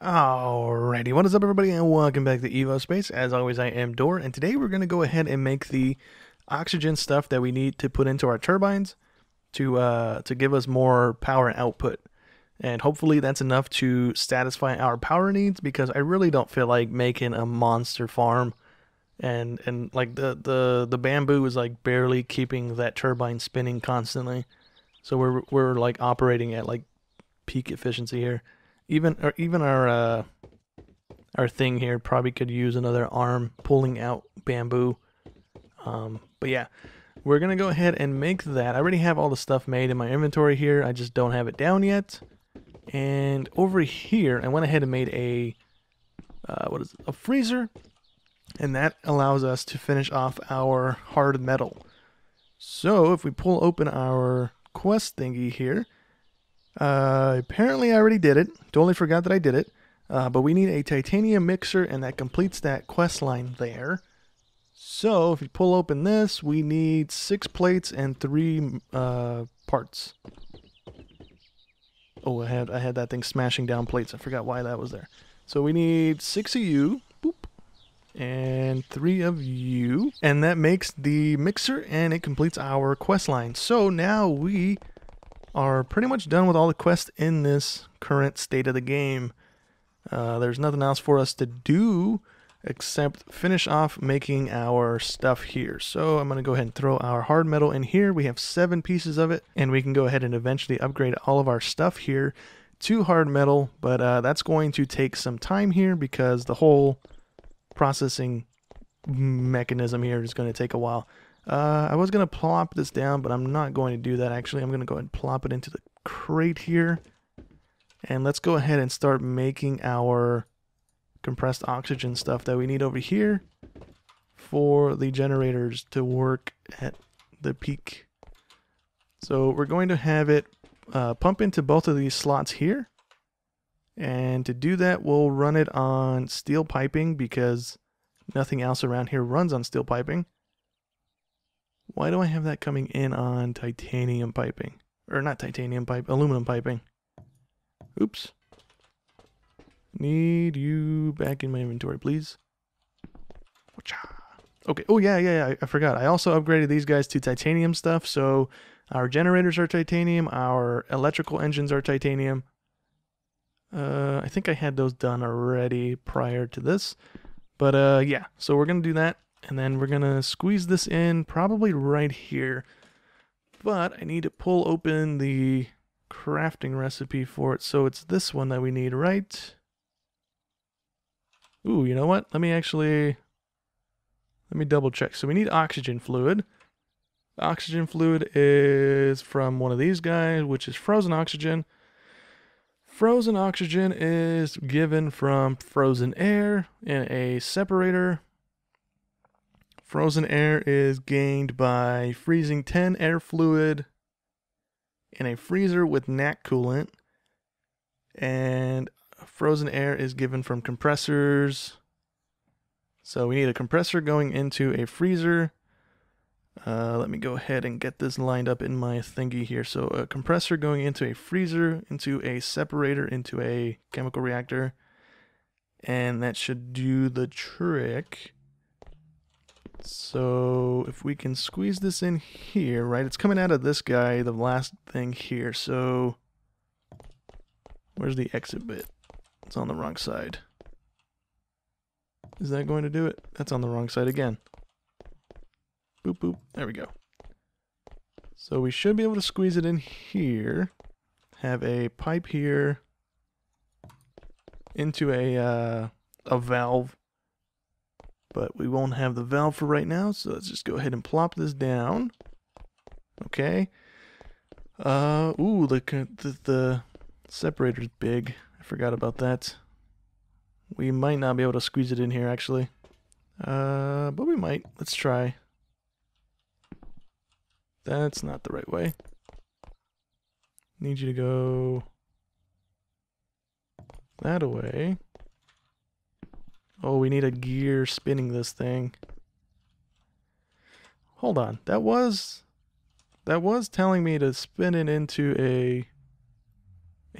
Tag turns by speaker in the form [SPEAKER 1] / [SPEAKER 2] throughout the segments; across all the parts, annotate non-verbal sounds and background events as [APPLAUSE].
[SPEAKER 1] Alrighty, what is up everybody and welcome back to Evospace. As always, I am Door and today we're going to go ahead and make the oxygen stuff that we need to put into our turbines to uh, to give us more power output. And hopefully that's enough to satisfy our power needs because I really don't feel like making a monster farm and and like the the the bamboo is like barely keeping that turbine spinning constantly. So we're we're like operating at like peak efficiency here even or even our uh, our thing here probably could use another arm pulling out bamboo. Um, but yeah, we're gonna go ahead and make that. I already have all the stuff made in my inventory here. I just don't have it down yet. And over here, I went ahead and made a uh, what is it? a freezer, and that allows us to finish off our hard metal. So if we pull open our quest thingy here, uh, apparently I already did it. Totally forgot that I did it. Uh, but we need a titanium mixer and that completes that quest line there. So if you pull open this, we need six plates and three uh, parts. Oh, I had I had that thing smashing down plates. I forgot why that was there. So we need six of you, boop, and three of you, and that makes the mixer, and it completes our quest line. So now we are pretty much done with all the quests in this current state of the game. Uh, there's nothing else for us to do except finish off making our stuff here. So I'm going to go ahead and throw our hard metal in here. We have seven pieces of it, and we can go ahead and eventually upgrade all of our stuff here to hard metal, but uh, that's going to take some time here because the whole processing mechanism here is going to take a while. Uh, I was going to plop this down, but I'm not going to do that actually. I'm going to go ahead and plop it into the crate here. And let's go ahead and start making our compressed oxygen stuff that we need over here for the generators to work at the peak. So we're going to have it uh, pump into both of these slots here. And to do that, we'll run it on steel piping because nothing else around here runs on steel piping. Why do I have that coming in on titanium piping? Or not titanium pipe, aluminum piping. Oops. Need you back in my inventory, please. Okay. Oh, yeah, yeah, yeah. I forgot. I also upgraded these guys to titanium stuff. So our generators are titanium. Our electrical engines are titanium. Uh, I think I had those done already prior to this. But uh, yeah, so we're going to do that. And then we're going to squeeze this in probably right here. But I need to pull open the crafting recipe for it. So it's this one that we need, right? Ooh, you know what? Let me actually... Let me double check. So we need oxygen fluid. Oxygen fluid is from one of these guys, which is frozen oxygen. Frozen oxygen is given from frozen air in a separator Frozen air is gained by freezing 10 air fluid in a freezer with NAC coolant. And frozen air is given from compressors. So we need a compressor going into a freezer. Uh, let me go ahead and get this lined up in my thingy here. So a compressor going into a freezer, into a separator, into a chemical reactor. And that should do the trick. So if we can squeeze this in here, right? It's coming out of this guy, the last thing here. So where's the exit bit? It's on the wrong side. Is that going to do it? That's on the wrong side again. Boop, boop. There we go. So we should be able to squeeze it in here. Have a pipe here into a uh, a valve but we won't have the valve for right now, so let's just go ahead and plop this down. Okay. Uh, ooh, the, the, the separator's big. I forgot about that. We might not be able to squeeze it in here, actually. Uh, but we might. Let's try. That's not the right way. Need you to go that away. Oh, we need a gear spinning this thing. Hold on. That was... That was telling me to spin it into a...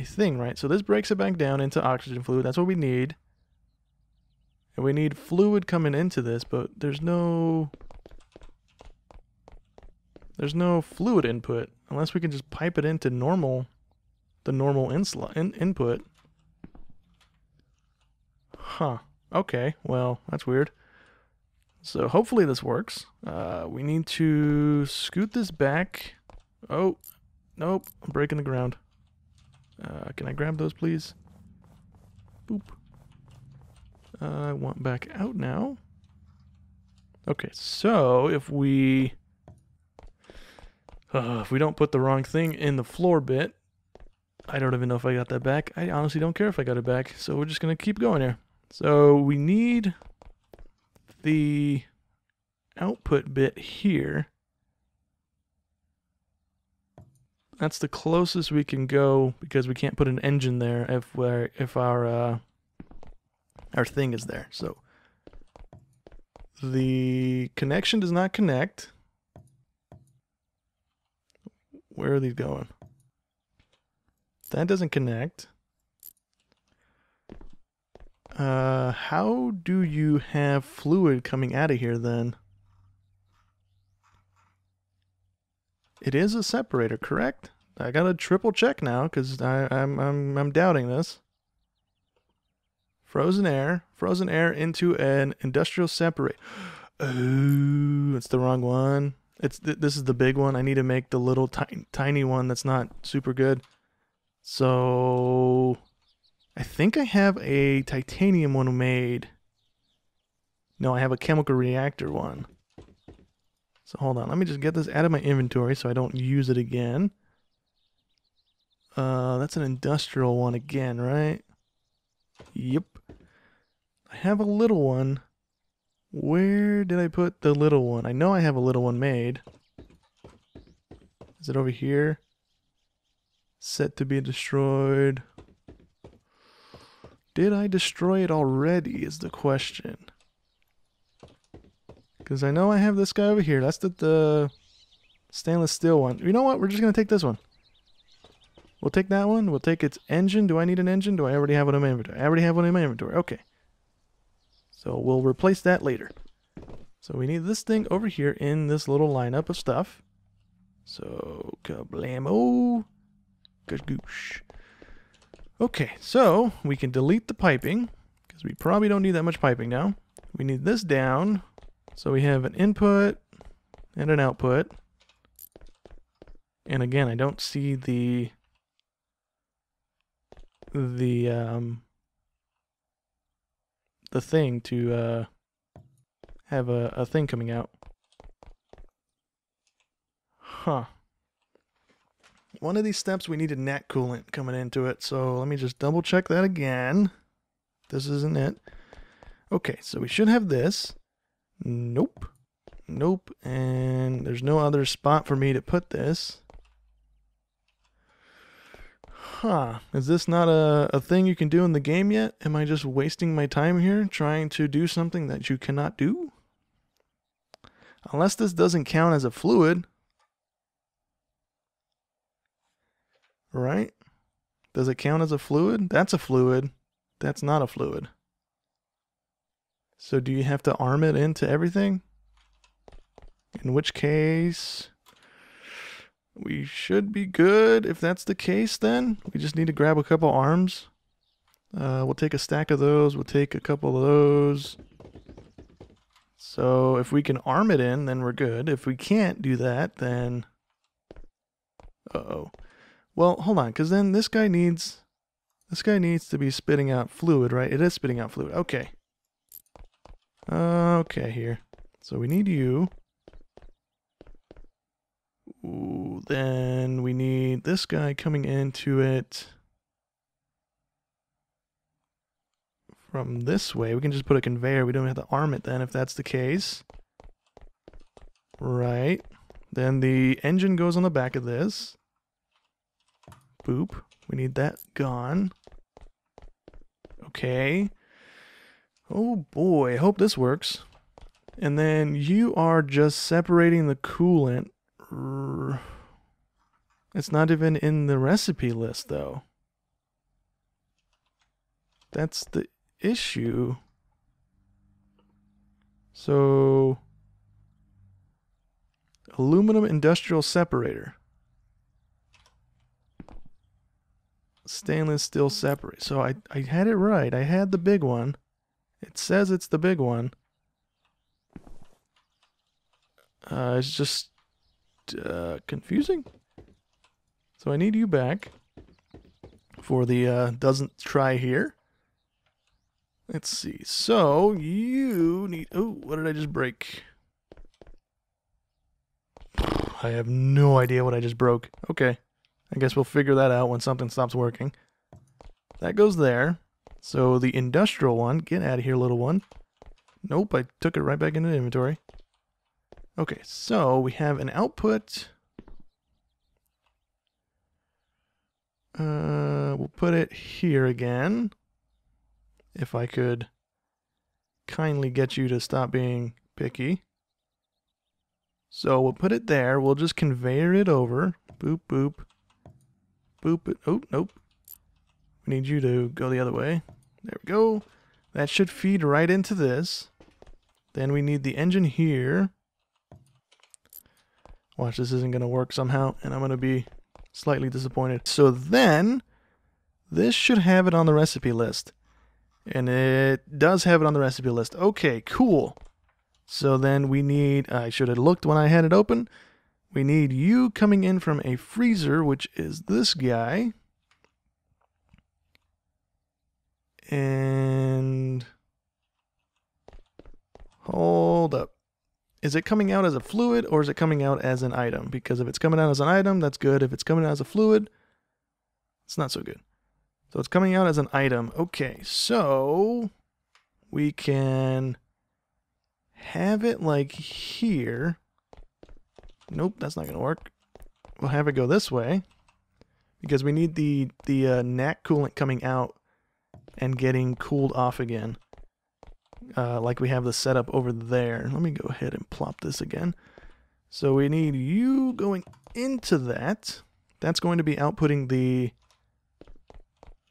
[SPEAKER 1] a thing, right? So this breaks it back down into oxygen fluid. That's what we need. And we need fluid coming into this, but there's no there's no fluid input unless we can just pipe it into normal the normal insla in, input. Huh. Okay. Well, that's weird. So hopefully this works. Uh, we need to scoot this back. Oh, nope. I'm breaking the ground. Uh, can I grab those, please? Boop. Uh, I want back out now. Okay, so if we... Uh, if we don't put the wrong thing in the floor bit, I don't even know if I got that back. I honestly don't care if I got it back, so we're just going to keep going here. So we need the output bit here. That's the closest we can go because we can't put an engine there if we're, if our uh, our thing is there. So the connection does not connect. Where are these going? That doesn't connect. Uh, how do you have fluid coming out of here then? It is a separator, correct? I gotta triple check now because I'm I'm I'm doubting this. Frozen air, frozen air into an industrial separator. [GASPS] Oh, it's the wrong one. It's th this is the big one. I need to make the little tiny tiny one that's not super good. So I think I have a titanium one made. No, I have a chemical reactor one. So hold on, let me just get this out of my inventory so I don't use it again. Uh, that's an industrial one again, right? Yep. I have a little one. Where did I put the little one? I know I have a little one made. Is it over here? Set to be destroyed. Did I destroy it already is the question. Because I know I have this guy over here. That's the, the stainless steel one. You know what? We're just going to take this one. We'll take that one. We'll take its engine. Do I need an engine? Do I already have one in my inventory? I already have one in my inventory. Okay. So we'll replace that later. So we need this thing over here in this little lineup of stuff. So, kablamo. Goosh. Okay, so we can delete the piping because we probably don't need that much piping now. We need this down. So we have an input and an output. And again, I don't see the the um the thing to uh have a, a thing coming out. Huh. One of these steps we needed nat coolant coming into it, so let me just double check that again. This isn't it. Okay, so we should have this. Nope. Nope. And there's no other spot for me to put this. Huh. Is this not a, a thing you can do in the game yet? Am I just wasting my time here trying to do something that you cannot do? Unless this doesn't count as a fluid. Right? Does it count as a fluid? That's a fluid. That's not a fluid. So do you have to arm it into everything? In which case, we should be good. If that's the case, then we just need to grab a couple arms. Uh, we'll take a stack of those. We'll take a couple of those. So if we can arm it in, then we're good. If we can't do that, then... Uh-oh. Well, hold on, because then this guy needs... This guy needs to be spitting out fluid, right? It is spitting out fluid. Okay. Okay, here. So we need you. Ooh, then we need this guy coming into it from this way. We can just put a conveyor. We don't have to arm it then if that's the case. Right. Then the engine goes on the back of this. Boop. We need that gone. Okay. Oh boy, hope this works. And then you are just separating the coolant. It's not even in the recipe list though. That's the issue. So, aluminum industrial separator. Stainless steel separate. So I, I had it right. I had the big one. It says it's the big one. Uh, it's just uh, confusing. So I need you back for the uh, doesn't try here. Let's see. So you need. Oh, what did I just break? I have no idea what I just broke. Okay. I guess we'll figure that out when something stops working. That goes there. So the industrial one, get out of here, little one. Nope, I took it right back into the inventory. Okay, so we have an output. Uh, we'll put it here again. If I could kindly get you to stop being picky. So we'll put it there. We'll just conveyor it over. Boop, boop. Boop it. Oh, nope. We need you to go the other way. There we go. That should feed right into this. Then we need the engine here. Watch, this isn't going to work somehow, and I'm going to be slightly disappointed. So then, this should have it on the recipe list. And it does have it on the recipe list. Okay, cool. So then we need, I should have looked when I had it open. We need you coming in from a freezer, which is this guy. And hold up. Is it coming out as a fluid or is it coming out as an item? Because if it's coming out as an item, that's good. If it's coming out as a fluid, it's not so good. So it's coming out as an item. Okay, so we can have it like here. Nope, that's not going to work. We'll have it go this way because we need the, the uh, NAC coolant coming out and getting cooled off again. Uh, like we have the setup over there. Let me go ahead and plop this again. So we need you going into that. That's going to be outputting the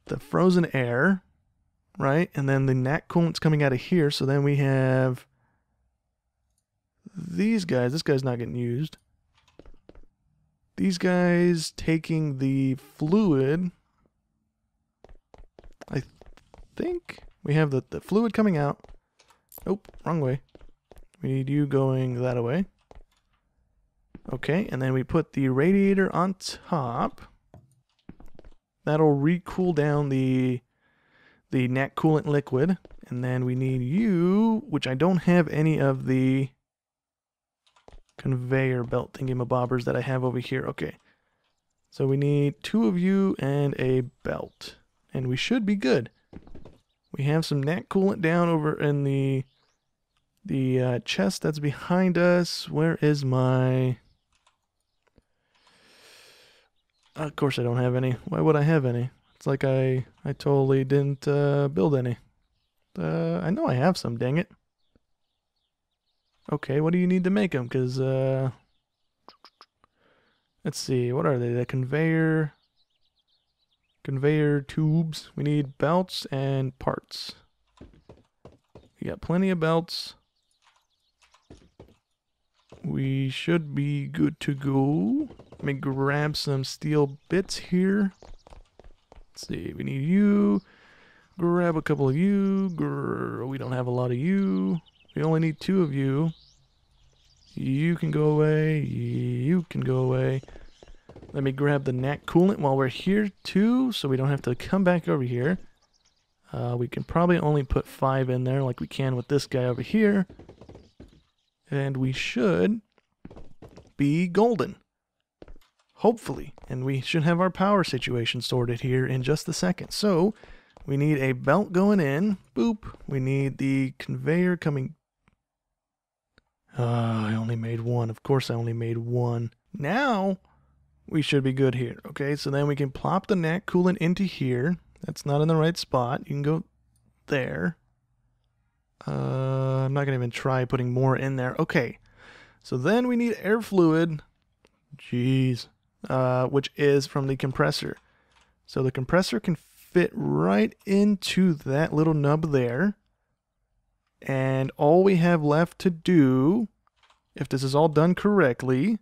[SPEAKER 1] the frozen air, right? And then the NAC coolant's coming out of here. So then we have these guys. This guy's not getting used. These guys taking the fluid. I think we have the, the fluid coming out. Nope, wrong way. We need you going that way. Okay, and then we put the radiator on top. That'll recool down the the NAC coolant liquid. And then we need you, which I don't have any of the conveyor belt thingamabobbers that I have over here. Okay. So we need two of you and a belt. And we should be good. We have some NAC coolant down over in the the uh, chest that's behind us. Where is my... Of course I don't have any. Why would I have any? It's like I, I totally didn't uh, build any. Uh, I know I have some, dang it. Okay, what do you need to make them? Because, uh... Let's see, what are they? The conveyor... Conveyor tubes. We need belts and parts. We got plenty of belts. We should be good to go. Let me grab some steel bits here. Let's see, we need you. Grab a couple of you. We don't have a lot of you. We only need two of you. You can go away. You can go away. Let me grab the NAC coolant while we're here too, so we don't have to come back over here. Uh, we can probably only put five in there like we can with this guy over here. And we should be golden. Hopefully. And we should have our power situation sorted here in just a second. So, we need a belt going in. Boop. We need the conveyor coming... Uh, I only made one. Of course I only made one. Now, we should be good here. Okay, so then we can plop the NAC coolant into here. That's not in the right spot. You can go there. Uh, I'm not going to even try putting more in there. Okay. So then we need air fluid. Jeez. Uh, which is from the compressor. So the compressor can fit right into that little nub there. And all we have left to do, if this is all done correctly,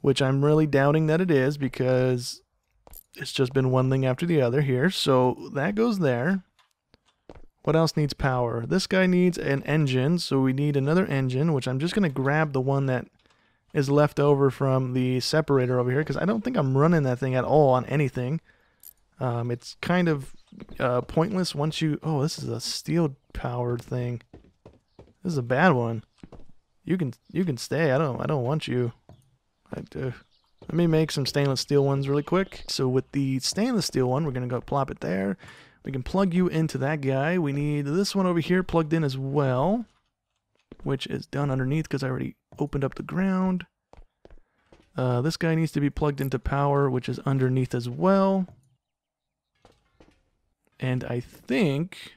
[SPEAKER 1] which I'm really doubting that it is because it's just been one thing after the other here. So that goes there. What else needs power? This guy needs an engine, so we need another engine, which I'm just going to grab the one that is left over from the separator over here, because I don't think I'm running that thing at all on anything. Um, it's kind of uh, pointless once you... Oh, this is a steel-powered thing. This is a bad one. You can you can stay. I don't I don't want you. I do. Let me make some stainless steel ones really quick. So with the stainless steel one, we're going to go plop it there. We can plug you into that guy. We need this one over here plugged in as well, which is down underneath because I already opened up the ground. Uh, this guy needs to be plugged into power, which is underneath as well. And I think...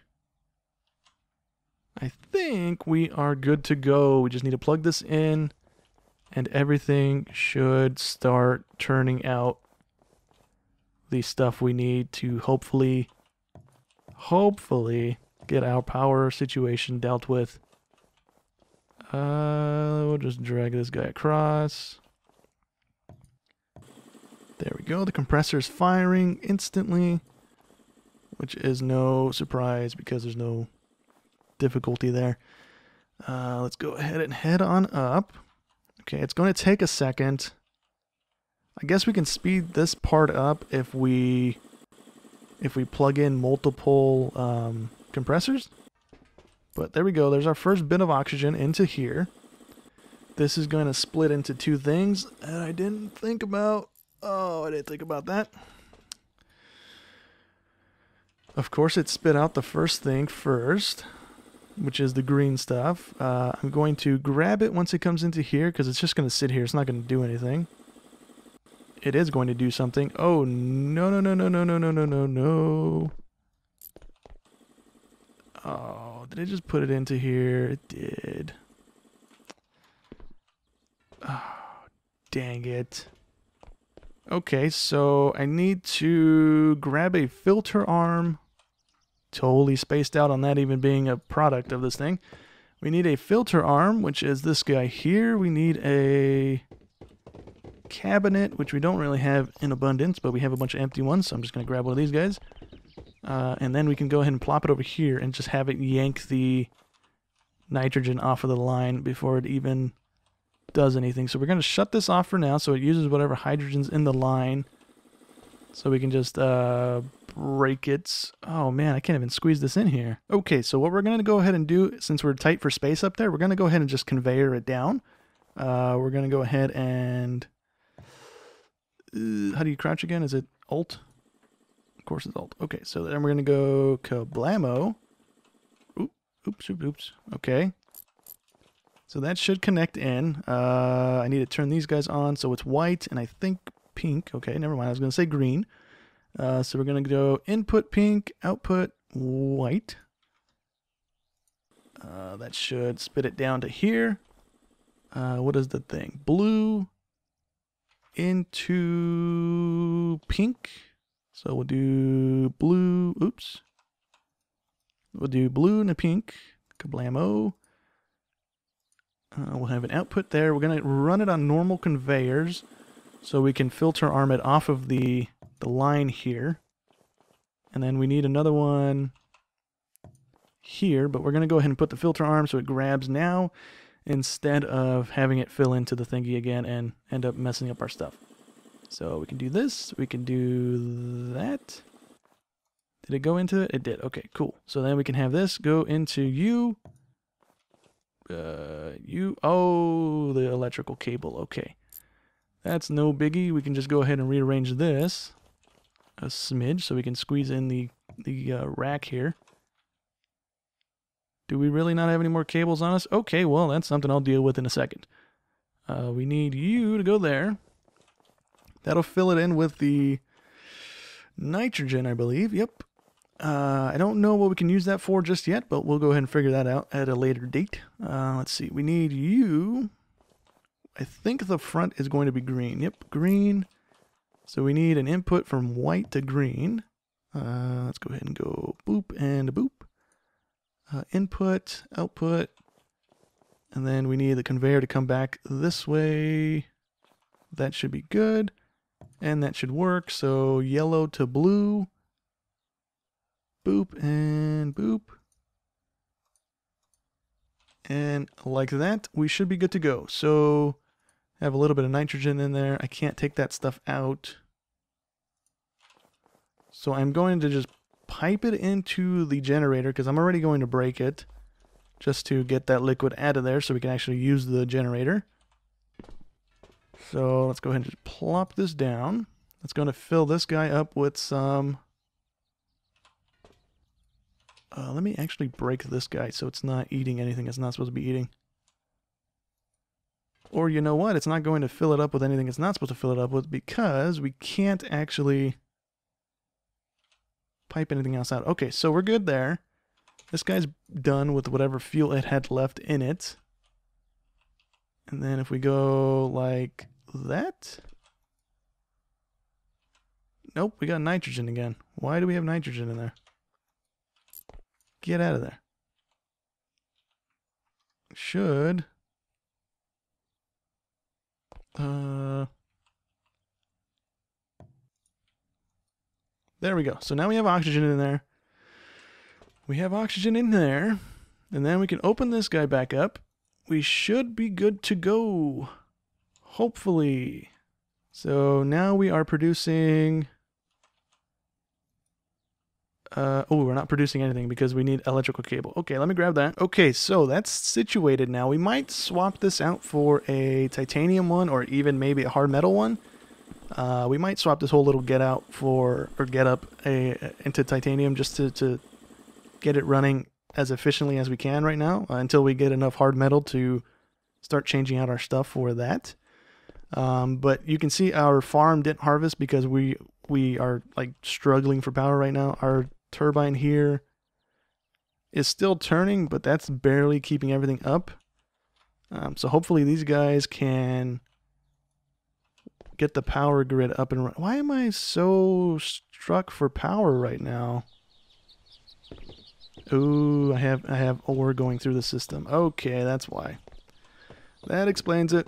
[SPEAKER 1] I think we are good to go. We just need to plug this in and everything should start turning out the stuff we need to hopefully hopefully get our power situation dealt with. Uh, we'll just drag this guy across. There we go. The compressor is firing instantly, which is no surprise because there's no difficulty there. Uh, let's go ahead and head on up. Okay, it's going to take a second. I guess we can speed this part up if we if we plug in multiple um, compressors. But there we go. There's our first bit of oxygen into here. This is going to split into two things that I didn't think about. Oh, I didn't think about that. Of course, it spit out the first thing first which is the green stuff. Uh, I'm going to grab it once it comes into here because it's just going to sit here. It's not going to do anything. It is going to do something. Oh, no, no, no, no, no, no, no, no, no, no. Oh, did it just put it into here? It did. Oh, dang it. Okay, so I need to grab a filter arm totally spaced out on that even being a product of this thing. We need a filter arm, which is this guy here. We need a cabinet, which we don't really have in abundance, but we have a bunch of empty ones, so I'm just going to grab one of these guys. Uh, and then we can go ahead and plop it over here and just have it yank the nitrogen off of the line before it even does anything. So we're going to shut this off for now so it uses whatever hydrogen's in the line. So we can just uh, break it. Oh man, I can't even squeeze this in here. Okay, so what we're to go ahead and do, since we're tight for space up there, we're to go ahead and just conveyor it down. Uh, we're to go ahead and... Uh, how do you crouch again? Is it Alt? Of course it's Alt. Okay, so then we're to go Kablamo. Oop, oops, oops, oops. Okay. So that should connect in. Uh, I need to turn these guys on so it's white and I think pink. Okay, never mind. I was going to say green. Uh, so we're going to go input pink, output white. Uh, that should spit it down to here. Uh, what is the thing? Blue into pink. So we'll do blue. Oops. We'll do blue and a pink. Kablamo. Uh, we'll have an output there. We're going to run it on normal conveyors so we can filter arm it off of the the line here. And then we need another one here, but we're going to go ahead and put the filter arm so it grabs now instead of having it fill into the thingy again and end up messing up our stuff. So we can do this, we can do that. Did it go into it? It did. Okay, cool. So then we can have this go into you. Uh, you, oh, the electrical cable. Okay. That's no biggie. We can just go ahead and rearrange this a smidge so we can squeeze in the, the uh, rack here. Do we really not have any more cables on us? Okay, well, that's something I'll deal with in a second. Uh, we need you to go there. That'll fill it in with the nitrogen, I believe. Yep. Uh, I don't know what we can use that for just yet, but we'll go ahead and figure that out at a later date. Uh, let's see. We need you. I think the front is going to be green. Yep, green. So we need an input from white to green. Uh, let's go ahead and go boop and boop. Uh, input, output, and then we need the conveyor to come back this way. That should be good. And that should work. So yellow to blue. Boop and boop. And like that, we should be good to go. So have a little bit of nitrogen in there. I can't take that stuff out. So I'm going to just pipe it into the generator because I'm already going to break it just to get that liquid out of there so we can actually use the generator. So let's go ahead and just plop this down. That's going to fill this guy up with some... Uh, let me actually break this guy so it's not eating anything it's not supposed to be eating. Or you know what? It's not going to fill it up with anything it's not supposed to fill it up with because we can't actually pipe anything else out. Okay, so we're good there. This guy's done with whatever fuel it had left in it. And then if we go like that. Nope, we got nitrogen again. Why do we have nitrogen in there? Get out of there. Should. Uh. There we go. So now we have oxygen in there. We have oxygen in there. And then we can open this guy back up. We should be good to go. Hopefully. So now we are producing... Uh, oh, we're not producing anything because we need electrical cable. Okay, let me grab that. Okay, so that's situated now. We might swap this out for a titanium one or even maybe a hard metal one. Uh, we might swap this whole little get out for, or get up a, into titanium just to, to get it running as efficiently as we can right now uh, until we get enough hard metal to start changing out our stuff for that. Um, but you can see our farm didn't harvest because we we are like struggling for power right now. Our turbine here is still turning, but that's barely keeping everything up. Um, so hopefully these guys can get the power grid up and running. Why am I so struck for power right now? Ooh, I have I have ore going through the system. Okay, that's why. That explains it.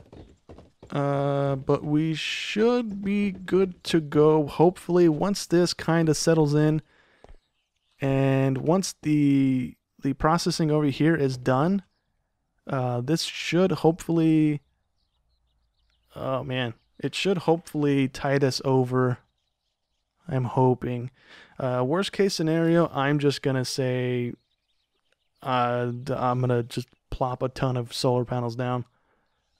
[SPEAKER 1] Uh, but we should be good to go. Hopefully, once this kind of settles in, and once the the processing over here is done, uh, this should hopefully. Oh man, it should hopefully tide us over. I'm hoping. Uh, worst case scenario, I'm just gonna say, uh, I'm gonna just plop a ton of solar panels down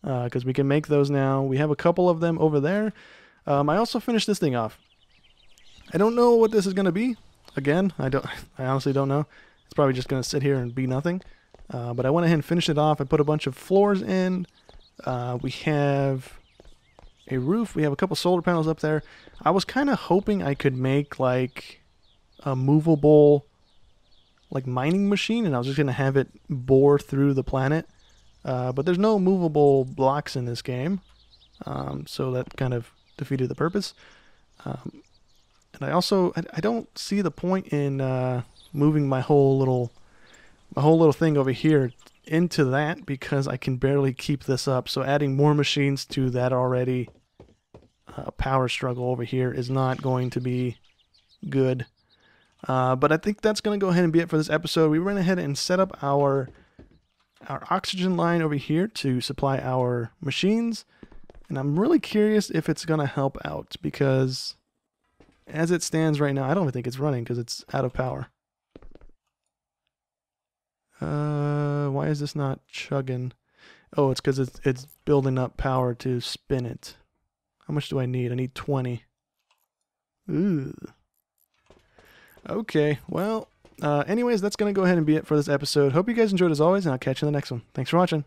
[SPEAKER 1] because uh, we can make those now. We have a couple of them over there. Um, I also finished this thing off. I don't know what this is gonna be. Again, I don't. [LAUGHS] I honestly don't know. It's probably just gonna sit here and be nothing. Uh, but I went ahead and finished it off. I put a bunch of floors in. Uh, we have a roof. We have a couple solar panels up there. I was kind of hoping I could make like a movable like mining machine and I was just going to have it bore through the planet. Uh, but there's no movable blocks in this game. Um, so that kind of defeated the purpose. Um, and I also I, I, don't see the point in uh, moving my whole little my whole little thing over here into that because I can barely keep this up. So adding more machines to that already uh, power struggle over here is not going to be good. Uh, but I think that's going to go ahead and be it for this episode. We went ahead and set up our our oxygen line over here to supply our machines. And I'm really curious if it's going to help out because as it stands right now, I don't think it's running because it's out of power. Uh, why is this not chugging? Oh, it's because it's, it's building up power to spin it. How much do I need? I need 20. Ooh. Okay, well, uh, anyways, that's going to go ahead and be it for this episode. Hope you guys enjoyed as always, and I'll catch you in the next one. Thanks for watching.